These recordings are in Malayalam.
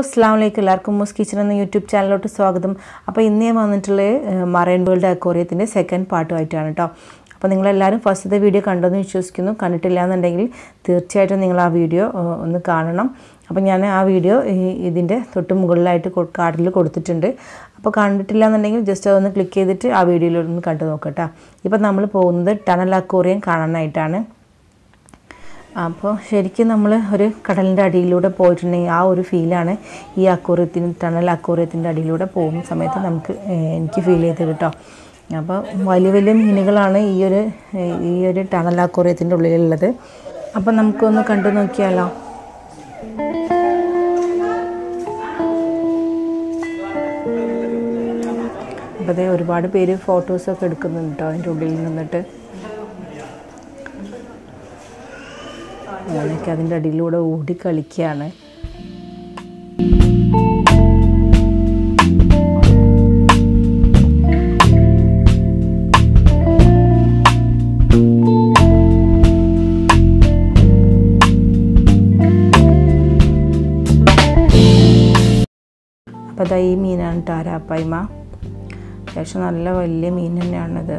അസ്സാം വലൈക്കും എല്ലാവർക്കും മൂസ് കിച്ചൺ എന്ന യൂട്യൂബ് ചാനലിലോട്ട് സ്വാഗതം. അപ്പോൾ ഇന്ന് ഞാൻ വന്നിട്ടുള്ളത് മറൈൻ വേൾഡ് അക്വോറിയത്തിന്റെ സെക്കൻഡ് പാർട്ടുമായിട്ടാണ് കേട്ടോ അപ്പോൾ നിങ്ങളെല്ലാവരും ഫസ്റ്റത്തെ വീഡിയോ കണ്ടെന്ന് വിശ്വസിക്കുന്നു. കണ്ടിട്ടില്ല എന്നുണ്ടെങ്കിൽ തീർച്ചയായിട്ടും നിങ്ങൾ ആ വീഡിയോ ഒന്ന് കാണണം. അപ്പോൾ ഞാൻ ആ വീഡിയോ ഇതിന്റെ തൊട്ട് മുകളിലായിട്ട് കാർഡിൽ കൊടുത്തിട്ടുണ്ട്. അപ്പോൾ കണ്ടിട്ടില്ല എന്നുണ്ടെങ്കിൽ ജസ്റ്റ് അതൊന്ന് ക്ലിക്ക് ചെയ്തിട്ട് ആ വീഡിയോയിലൊന്ന് കണ്ടു നോക്കട്ടോ ഇപ്പോൾ നമ്മൾ പോകുന്നത് ടണൽ അക്വോറിയം കാണാനായിട്ടാണ്. അപ്പോൾ ശരിക്കും നമ്മൾ ഒരു കടലിന്റെ അടിയിലൂടെ പോയിട്ടുണ്ടെങ്കിൽ ആ ഒരു ഫീലാണ് ഈ അക്കൂറിയത്തിന് ടണൽ അക്കൂറിയത്തിന്റെ അടിയിലൂടെ പോകുന്ന സമയത്ത് നമുക്ക് എനിക്ക് ഫീൽ ചെയ്ത് കേട്ടോ. അപ്പോൾ വലിയ വലിയ മീനുകളാണ് ഈ ഒരു ഈ ഒരു ടണൽ അക്കൂറിയത്തിന്റെ ഉള്ളിലുള്ളത്. അപ്പോൾ നമുക്കൊന്ന് കണ്ടു നോക്കിയാലോ? അപ്പോൾ ഒരുപാട് പേര് ഫോട്ടോസൊക്കെ എടുക്കുന്നുണ്ട് കേട്ടോ അതിന്റെ ഉള്ളിൽ നിന്നിട്ട്. അങ്ങനെയൊക്കെ അതിന്റെ അടിയിലൂടെ ഓടി കളിക്കുകയാണ്. അപ്പോൾ അതാ ഈ മീനാണ് ടാരാപ്പായ്മ അത്യാവശ്യം നല്ല വലിയ മീൻ തന്നെയാണിത്.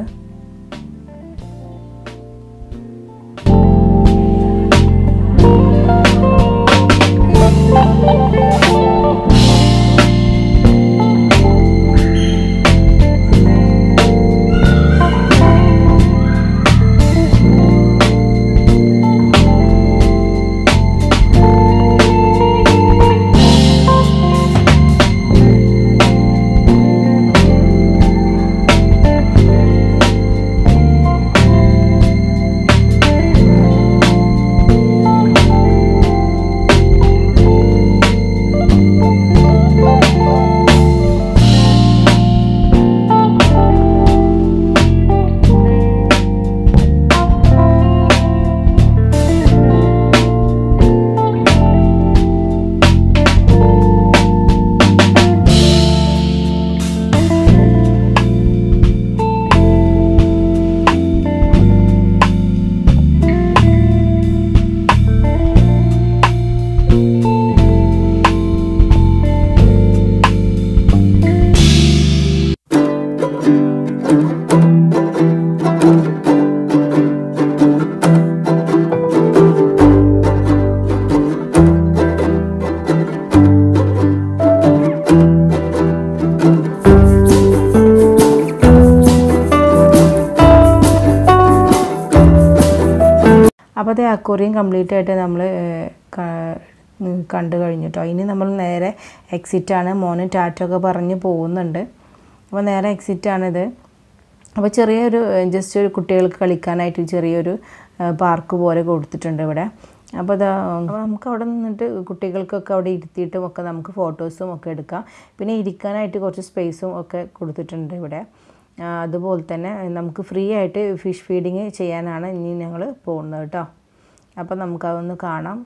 അപ്പോൾ ആ അക്വറിയം കംപ്ലീറ്റ് ആയിട്ട് നമ്മൾ കണ്ടു കഴിഞ്ഞു കഴിഞ്ഞിട്ടോ ഇനി നമ്മൾ നേരെ എക്സിറ്റാണ് മോന് ടാറ്റൊക്കെ പറഞ്ഞ് പോകുന്നുണ്ട്. അപ്പോൾ നേരെ എക്സിറ്റാണിത് അപ്പോൾ ചെറിയൊരു ജസ്റ്റ് ഒരു കുട്ടികൾക്ക് കളിക്കാനായിട്ട് ചെറിയൊരു പാർക്ക് പോലെ കൊടുത്തിട്ടുണ്ട് ഇവിടെ. അപ്പോൾ അത് നമുക്ക് അവിടെ നിന്നിട്ട് കുട്ടികൾക്കൊക്കെ അവിടെ ഇരുത്തിയിട്ടും ഒക്കെ നമുക്ക് ഫോട്ടോസും ഒക്കെ എടുക്കാം. പിന്നെ ഇരിക്കാനായിട്ട് കുറച്ച് സ്പേസും ഒക്കെ കൊടുത്തിട്ടുണ്ട് ഇവിടെ. അതുപോലെ തന്നെ നമുക്ക് ഫ്രീ ആയിട്ട് ഫിഷ് ഫീഡിങ് ചെയ്യാനാണ് ഇനി ഞങ്ങൾ പോകുന്നത് കേട്ടോ അപ്പോൾ നമുക്കതൊന്ന് കാണാം.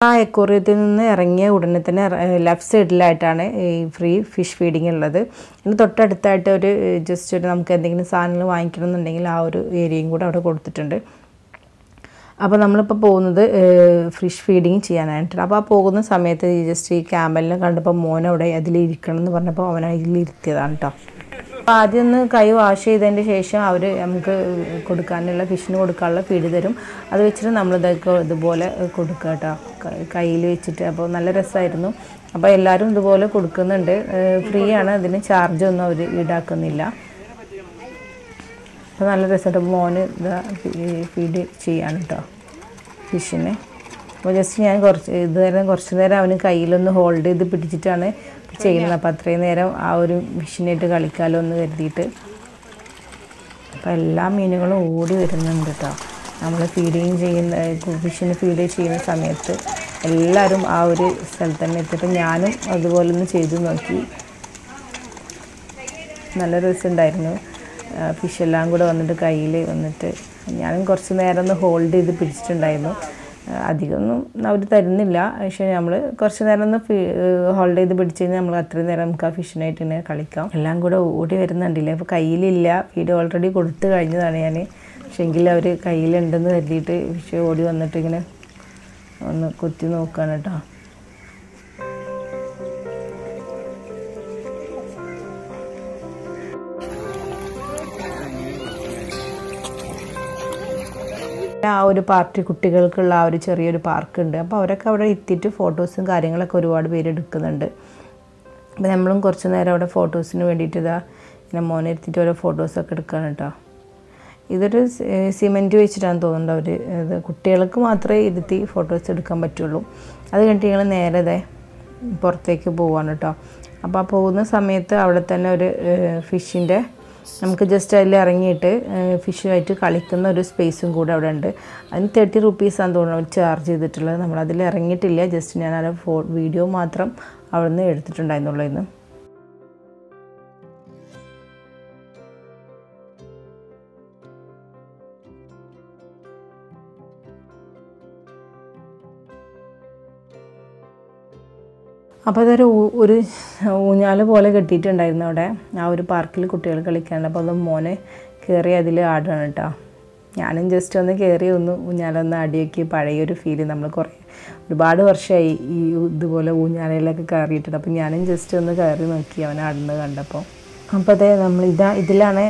ആ എക്കോറിയത്തിൽ നിന്ന് ഇറങ്ങിയ ഉടനെ തന്നെ ലെഫ്റ്റ് സൈഡിലായിട്ടാണ് ഈ ഫ്രീ ഫിഷ് ഫീഡിങ് ഉള്ളത്. ഇനി തൊട്ടടുത്തായിട്ട് ഒരു ജസ്റ്റ് ഒരു നമുക്ക് എന്തെങ്കിലും സാധനങ്ങൾ വാങ്ങിക്കണം എന്നുണ്ടെങ്കിൽ ആ ഒരു ഏരിയയും കൂടെ അവിടെ കൊടുത്തിട്ടുണ്ട്. അപ്പോൾ നമ്മളിപ്പോൾ പോകുന്നത് ഫിഷ് ഫീഡിങ് ചെയ്യാനായിട്ടാണ്. അപ്പോൾ ആ പോകുന്ന സമയത്ത് ജസ്റ്റ് ഈ ക്യാമ്പലിനെ കണ്ടപ്പോൾ മോൻ അവിടെ അതിലിരിക്കണം എന്ന് പറഞ്ഞപ്പോൾ അവൻ കേട്ടോ അപ്പോൾ ആദ്യം ഒന്ന് കൈ വാഷ് ചെയ്തതിന്റെ ശേഷം അവർ നമുക്ക് കൊടുക്കാനുള്ള ഫിഷിന് കൊടുക്കാനുള്ള ഫീഡ് തരും. അത് വെച്ചിട്ട് നമ്മളിതൊക്കെ ഇതുപോലെ കൊടുക്കുക കേട്ടോ. കയ്യിൽ വെച്ചിട്ട്. അപ്പോൾ നല്ല രസമായിരുന്നു അപ്പോൾ എല്ലാവരും ഇതുപോലെ കൊടുക്കുന്നുണ്ട്. ഫ്രീ ആണ് അതിന് ചാർജ് ഒന്നും അവർ ഈടാക്കുന്നില്ല. അപ്പോൾ നല്ല രസമായിട്ട് മോന് ഇതാ ഫീഡ് ചെയ്യാണ് കേട്ടോ ഫിഷിനെ അപ്പോൾ ജസ്റ്റ് ഞാൻ കുറച്ച് ഇത് നേരം കുറച്ച് നേരം അവന് കയ്യിലൊന്ന് ഹോൾഡ് ചെയ്ത് പിടിച്ചിട്ടാണ് ചെയ്യുന്നത്. അപ്പോൾ അത്രയും നേരം ആ ഒരു മെഷീനായിട്ട് കളിക്കാമല്ലോ എന്ന് കരുതിയിട്ട് അപ്പോൾ എല്ലാ മീനുകളും ഓടി വരുന്നുണ്ട് കേട്ടോ നമ്മൾ ഫീഡിങ് ചെയ്യുന്ന ഫിഷിന് ഫീഡ് ചെയ്യുന്ന സമയത്ത് എല്ലാവരും ആ ഒരു സ്ഥലത്ത് തന്നെ എത്തിയപ്പോൾ ഞാനും അതുപോലെ ഒന്ന് ചെയ്തു നോക്കി. നല്ല രസമുണ്ടായിരുന്നു ഫിഷെല്ലാം കൂടെ വന്നിട്ട് കയ്യിൽ വന്നിട്ട് ഞാനും കുറച്ച് നേരം ഒന്ന് ഹോൾഡ് ചെയ്ത് പിടിച്ചിട്ടുണ്ടായിരുന്നു. അധികമൊന്നും അവർ തരുന്നില്ല. പക്ഷേ നമ്മൾ കുറച്ച് നേരം ഒന്ന് ഹോൾഡ് ചെയ്ത് പിടിച്ച് കഴിഞ്ഞാൽ നമ്മൾ അത്രയും നേരം നമുക്ക് ആ ഫിഷിനായിട്ട് ഇങ്ങനെ കളിക്കാം. എല്ലാം കൂടെ ഓടി വരുന്നുണ്ടല്ലേ? അപ്പോൾ കയ്യിലില്ല. ഫീഡ് ഓൾറെഡി കൊടുത്തു കഴിഞ്ഞതാണ് ഞാൻ പക്ഷേ എങ്കിൽ അവർ കയ്യിലുണ്ടെന്ന് കരുതിയിട്ട് ഫിഷ് ഓടി വന്നിട്ട് ഇങ്ങനെ ഒന്ന് കുത്തി നോക്കുകയാണ് കേട്ടോ. ആ ഒരു പാർട്ടി കുട്ടികൾക്കുള്ള ആ ഒരു ചെറിയൊരു പാർക്കുണ്ട്. അപ്പോൾ അവരൊക്കെ അവിടെ എത്തിയിട്ട് ഫോട്ടോസും കാര്യങ്ങളൊക്കെ ഒരുപാട് പേര് എടുക്കുന്നുണ്ട്. അപ്പോൾ നമ്മളും കുറച്ച് നേരം അവിടെ ഫോട്ടോസിന് വേണ്ടിയിട്ട് ഇതാ ഇങ്ങനെ മോനെ എടുത്തിട്ട് ഓരോ ഫോട്ടോസൊക്കെ എടുക്കുകയാണ് കേട്ടോ. ഇതൊരു സിമെന്റ് വെച്ചിട്ടാണ് തോന്നുന്നുണ്ട് അവർ ഇത് കുട്ടികൾക്ക് മാത്രമേ ഇരുത്തി ഫോട്ടോസ് എടുക്കാൻ പറ്റുള്ളൂ. അത് കഴിഞ്ഞിട്ട് ഞങ്ങൾ നേരെ ദേ പുറത്തേക്ക് പോവാണ് കേട്ടോ. അപ്പോൾ ആ പോകുന്ന സമയത്ത് അവിടെ തന്നെ ഒരു ഫിഷിന്റെ നമുക്ക് ജസ്റ്റ് അതിൽ ഇറങ്ങിയിട്ട് ഫിഷുമായിട്ട് കളിക്കുന്ന ഒരു സ്പേസും കൂടെ അവിടെ ഉണ്ട് അതിന് തേർട്ടി റുപ്പീസാന്ന് തോന്നുന്നു ചാർജ് ചെയ്തിട്ടുള്ളത്. നമ്മളതിൽ ഇറങ്ങിയിട്ടില്ല. ജസ്റ്റ് ഞാൻ ആ ഫോ വീഡിയോ മാത്രം അവിടെ നിന്ന് എടുത്തിട്ടുണ്ടായിരുന്നുള്ളൂ ഇന്ന്. അപ്പോൾ അതൊരു ഒരു ഊഞ്ഞാൽ പോലെ കെട്ടിയിട്ടുണ്ടായിരുന്നു അവിടെ. ആ ഒരു പാർക്കിൽ കുട്ടികൾ കളിക്കാനുണ്ട് അപ്പോൾ അത് മോനെ കയറി അതിൽ ആടുകയാണ് കേട്ടോ. ഞാനും ജസ്റ്റ് ഒന്ന് കയറി ഒന്ന് ഊഞ്ഞാലൊന്ന് അടിയൊക്കെ പഴയൊരു ഫീൽ നമ്മൾ കുറേ ഒരുപാട് വർഷമായി ഈ ഇതുപോലെ ഊഞ്ഞാലയിലൊക്കെ കയറിയിട്ടുണ്ട് അപ്പോൾ ഞാനും ജസ്റ്റ് ഒന്ന് കയറി നോക്കി അവൻ ആടുന്നത് കണ്ടപ്പോൾ. അപ്പോൾ അതെ നമ്മൾ ഇതാ ഇതിലാണ്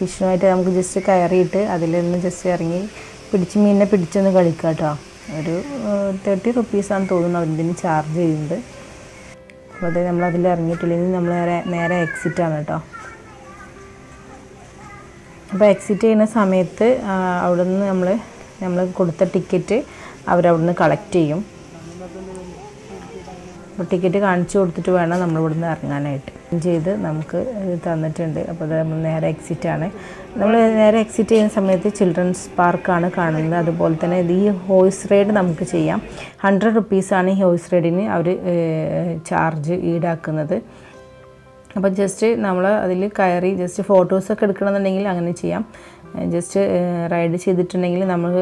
ഫിഷുമായിട്ട് നമുക്ക് ജസ്റ്റ് കയറിയിട്ട് അതിൽ നിന്ന് ജസ്റ്റ് ഇറങ്ങി പിടിച്ച് മീനിനെ പിടിച്ചൊന്ന് കളിക്കാം കേട്ടോ ഒരു തേർട്ടി റുപ്പീസാണെന്ന് തോന്നുന്നു അതിന് ചാർജ് ചെയ്യുന്നത്. അപ്പോൾ അത് നമ്മൾ അതിൽ ഇനി നമ്മൾ നേരെ നേരെ എക്സിറ്റ് ആണ് കേട്ടോ. അപ്പോൾ എക്സിറ്റ് ചെയ്യുന്ന സമയത്ത് അവിടെ നിന്ന് നമ്മൾ നമ്മൾ കൊടുത്ത ടിക്കറ്റ് അവരവിടുന്ന് കളക്ട് ചെയ്യും. അപ്പോൾ ടിക്കറ്റ് കാണിച്ചു കൊടുത്തിട്ട് വേണം നമ്മൾ ഇവിടുന്ന് ഇറങ്ങാനായിട്ട്. ചെയ്ത് നമുക്ക് തന്നിട്ടുണ്ട്. അപ്പോൾ അത് നമ്മൾ നേരെ എക്സിറ്റ് ആണ്. നമ്മൾ നേരെ എക്സിറ്റ് ചെയ്യുന്ന സമയത്ത് ചിൽഡ്രൻസ് പാർക്കാണ് കാണുന്നത്. അതുപോലെ തന്നെ ഇത് ഈ ഹോഴ്സ് റൈഡ് നമുക്ക് ചെയ്യാം. ഹൺഡ്രഡ് റുപ്പീസാണ് ഈ ഹോഴ്സ് റൈഡിന് അവർ ചാർജ് ഈടാക്കുന്നത്. അപ്പം ജസ്റ്റ് നമ്മൾ അതിൽ കയറി ജസ്റ്റ് ഫോട്ടോസൊക്കെ എടുക്കണമെന്നുണ്ടെങ്കിൽ അങ്ങനെ ചെയ്യാം. ജസ്റ്റ് റൈഡ് ചെയ്തിട്ടുണ്ടെങ്കിൽ നമ്മൾ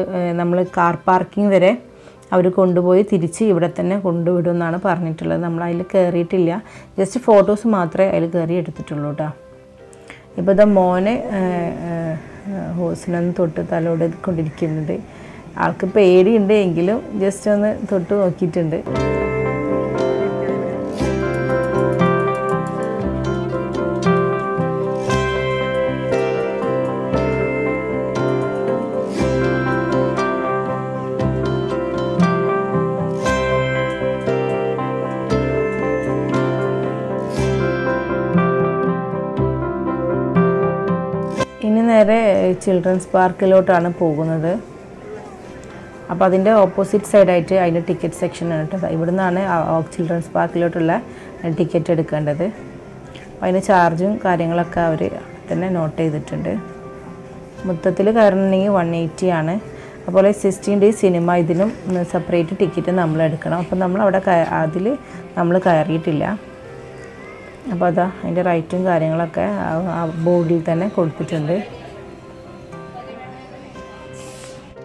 നമ്മൾ കാർ പാർക്കിംഗ് വരെ അവർ കൊണ്ടുപോയി തിരിച്ച് ഇവിടെ തന്നെ കൊണ്ടുവിടും എന്നാണ് പറഞ്ഞിട്ടുള്ളത്. നമ്മൾ അതിൽ കയറിയിട്ടില്ല. ജസ്റ്റ് ഫോട്ടോസ് മാത്രമേ അതിൽ കയറി എടുത്തിട്ടുള്ളൂ കേട്ടോ ഇപ്പോൾ ഇതാ മോനെ ഹോസിനൊന്ന് തൊട്ട് തലോട് കൊണ്ടിരിക്കുന്നുണ്ട്. ആൾക്ക് പേടിയുണ്ട് എങ്കിലും ജസ്റ്റ് ഒന്ന് തൊട്ട് നോക്കിയിട്ടുണ്ട്. ചിൽഡ്രൻസ് പാർക്കിലോട്ടാണ് പോകുന്നത് അപ്പോൾ അതിന്റെ ഓപ്പോസിറ്റ് സൈഡായിട്ട് അതിന്റെ ടിക്കറ്റ് സെക്ഷനാണ് കേട്ടോ ഇവിടെ നിന്നാണ് ചിൽഡ്രൻസ് പാർക്കിലോട്ടുള്ള ടിക്കറ്റ് എടുക്കേണ്ടത് അപ്പോൾ അതിന് ചാർജും കാര്യങ്ങളൊക്കെ അവർ തന്നെ നോട്ട് ചെയ്തിട്ടുണ്ട് മൊത്തത്തിൽ കയറണമെങ്കിൽ വൺ എയ്റ്റി ആണ് അതുപോലെ സിക്സ്റ്റീൻ ഡേയ്സ് സിനിമ ഇതിനും സെപ്പറേറ്റ് ടിക്കറ്റ് നമ്മൾ എടുക്കണം അപ്പോൾ നമ്മൾ അവിടെ അതിൽ നമ്മൾ കയറിയിട്ടില്ല അപ്പോൾ അതാ അതിന്റെ റൈറ്റും കാര്യങ്ങളൊക്കെ ആ ബോർഡിൽ തന്നെ കൊടുത്തിട്ടുണ്ട്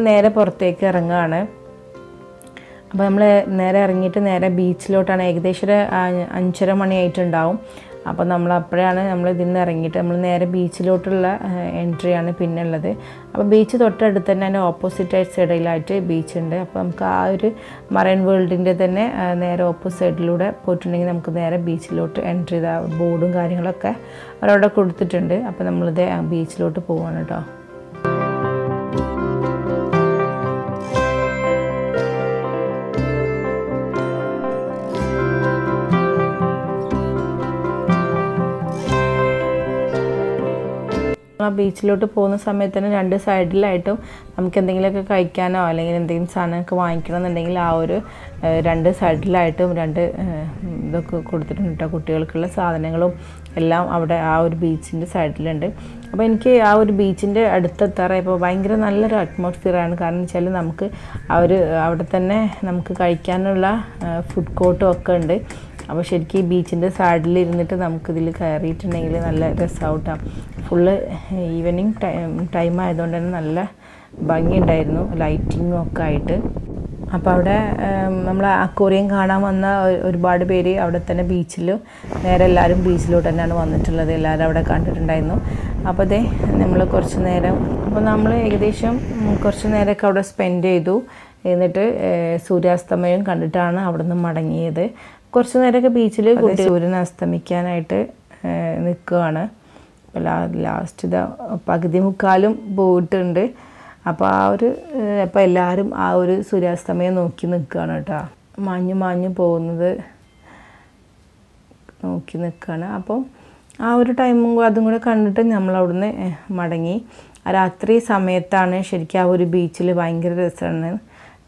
നേരെ പുറത്തേക്ക് ഇറങ്ങുകയാണ് അപ്പോൾ നമ്മൾ നേരെ ഇറങ്ങിയിട്ട് നേരെ ബീച്ചിലോട്ടാണ്. ഏകദേശം ഒരു അഞ്ചര മണിയായിട്ടുണ്ടാവും. അപ്പോൾ നമ്മൾ അപ്പോഴാണ് നമ്മൾ ഇതിൽ നിന്ന് ഇറങ്ങിയിട്ട് നമ്മൾ നേരെ ബീച്ചിലോട്ടുള്ള എൻട്രിയാണ് പിന്നെ ഉള്ളത് അപ്പോൾ ബീച്ച് തൊട്ടടുത്ത് തന്നെ അതിന്റെ ഓപ്പോസിറ്റ് സൈഡിലായിട്ട് ബീച്ച് ഉണ്ട് അപ്പോൾ നമുക്ക് ആ ഒരു മറൈൻ വേൾഡിന്റെ തന്നെ നേരെ ഓപ്പോസിറ്റ് സൈഡിലൂടെ പോയിട്ടുണ്ടെങ്കിൽ നമുക്ക് നേരെ ബീച്ചിലോട്ട് എൻട്രി ചെയ്ത ബോർഡും കാര്യങ്ങളൊക്കെ അവരവിടെ കൊടുത്തിട്ടുണ്ട്. അപ്പോൾ നമ്മളിത് ബീച്ചിലോട്ട് പോവാണ് കേട്ടോ. ആ ബീച്ചിലോട്ട് പോകുന്ന സമയത്ത് തന്നെ രണ്ട് സൈഡിലായിട്ടും നമുക്ക് എന്തെങ്കിലുമൊക്കെ കഴിക്കാനോ അല്ലെങ്കിൽ എന്തെങ്കിലും സാധനമൊക്കെ വാങ്ങിക്കണം എന്നുണ്ടെങ്കിൽ ആ ഒരു രണ്ട് സൈഡിലായിട്ടും രണ്ട് ഇതൊക്കെ കൊടുത്തിട്ടുണ്ട് കേട്ടോ കുട്ടികൾക്കുള്ള സാധനങ്ങളും എല്ലാം അവിടെ ആ ഒരു ബീച്ചിന്റെ സൈഡിലുണ്ട്. അപ്പോൾ എനിക്ക് ആ ഒരു ബീച്ചിന്റെ അടുത്തെത്താറായപ്പോൾ ഭയങ്കര നല്ലൊരു അറ്റ്മോസ്ഫിയറാണ്. കാരണം വെച്ചാൽ നമുക്ക് ഒരു അവിടെ തന്നെ നമുക്ക് കഴിക്കാനുള്ള ഫുഡ് കോർട്ടും ഒക്കെ ഉണ്ട്. അപ്പോൾ ശരിക്കും ഈ ബീച്ചിന്റെ സൈഡിൽ ഇരുന്നിട്ട് നമുക്കിതിൽ കയറിയിട്ടുണ്ടെങ്കിൽ നല്ല രസമാവട്ടാം ഫുള്ള് ഈവനിങ് ടൈം ടൈം ആയതുകൊണ്ട് തന്നെ നല്ല ഭംഗിയുണ്ടായിരുന്നു ലൈറ്റിങ്ങും ഒക്കെ ആയിട്ട്. അപ്പോൾ അവിടെ നമ്മൾ അക്വോറിയം കാണാൻ വന്ന ഒരുപാട് പേര് അവിടെ തന്നെ ബീച്ചിൽ നേരെ എല്ലാവരും ബീച്ചിലോട്ട് തന്നെയാണ് വന്നിട്ടുള്ളത്. എല്ലാവരും അവിടെ കണ്ടിട്ടുണ്ടായിരുന്നു. അപ്പോൾ അതെ നമ്മൾ കുറച്ച് നേരം അപ്പോൾ നമ്മൾ ഏകദേശം കുറച്ച് നേരമൊക്കെ അവിടെ സ്പെൻഡ് ചെയ്തു. എന്നിട്ട് സൂര്യാസ്തമയം കണ്ടിട്ടാണ് അവിടെ നിന്ന് മടങ്ങിയത്. കുറച്ച് നേരമൊക്കെ ബീച്ചിൽ കുട്ടി സൂര്യൻ അസ്തമിക്കാനായിട്ട് നിൽക്കുകയാണ്. ലാസ്റ്റ് ഇതാ പകുതി മുക്കാലും പോയിട്ടുണ്ട്. അപ്പോൾ ആ ഒരു അപ്പോൾ എല്ലാവരും ആ ഒരു സൂര്യാസ്തമയം നോക്കി നിൽക്കുകയാണ് കേട്ടോ. മാഞ്ഞു മാഞ്ഞു പോകുന്നത് നോക്കി നിൽക്കുകയാണ്. അപ്പോൾ ആ ഒരു ടൈമും അതും കൂടെ കണ്ടിട്ട് നമ്മൾ അവിടുന്ന് മടങ്ങി. ആ രാത്രി സമയത്താണ് ശരിക്കും ആ ഒരു ബീച്ചിൽ ഭയങ്കര രസമാണ്.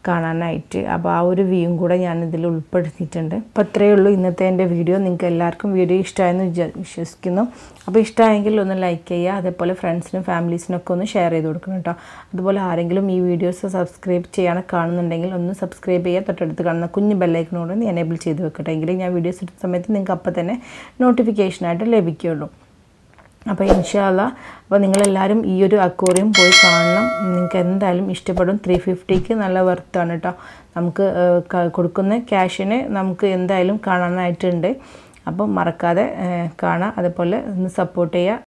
കാണാനായിട്ട്. അപ്പോൾ ആ ഒരു വ്യൂവും കൂടെ ഞാൻ ഇതിൽ ഉൾപ്പെടുത്തിയിട്ടുണ്ട്. അപ്പോൾ അത്രയേ ഉള്ളൂ ഇന്നത്തെ എന്റെ വീഡിയോ നിങ്ങൾക്ക് എല്ലാവർക്കും വീഡിയോ ഇഷ്ടമായെന്ന് വിശ്വസിക്കുന്നു. അപ്പോൾ ഇഷ്ടമായെങ്കിൽ ഒന്ന് ലൈക്ക് ചെയ്യുക അതേപോലെ ഫ്രണ്ട്സിനും ഫാമിലീസിനൊക്കെ ഒന്ന് ഷെയർ ചെയ്ത് കൊടുക്കണം കേട്ടോ. അതുപോലെ ആരെങ്കിലും ഈ വീഡിയോസ് സബ്സ്ക്രൈബ് ചെയ്യാൻ കാണുന്നുണ്ടെങ്കിൽ ഒന്ന് സബ്സ്ക്രൈബ് ചെയ്യുക. തൊട്ടടുത്ത് കാണുന്ന കുഞ്ഞ് ബെല്ലൈക്കനോട് എനേബിൾ ചെയ്ത് വെക്കട്ടെ. എങ്കിൽ ഞാൻ വീഡിയോസ് ഇടുന്ന സമയത്ത് നിങ്ങൾക്ക് അപ്പം തന്നെ നോട്ടിഫിക്കേഷനായിട്ട് ലഭിക്കുകയുള്ളൂ. അപ്പോൾ ഇൻഷാല്ല അപ്പോൾ നിങ്ങളെല്ലാവരും ഈ ഒരു അക്വേറിയം പോയി കാണണം. നിങ്ങൾക്ക് എന്തായാലും ഇഷ്ടപ്പെടും. ത്രീ ഫിഫ്റ്റിക്ക് നല്ല വർത്താണ് കേട്ടോ നമുക്ക് കൊടുക്കുന്ന ക്യാഷിന് നമുക്ക് എന്തായാലും കാണാനായിട്ടുണ്ട്. അപ്പം മറക്കാതെ കാണാം. അതുപോലെ ഒന്ന് സപ്പോർട്ട് ചെയ്യുക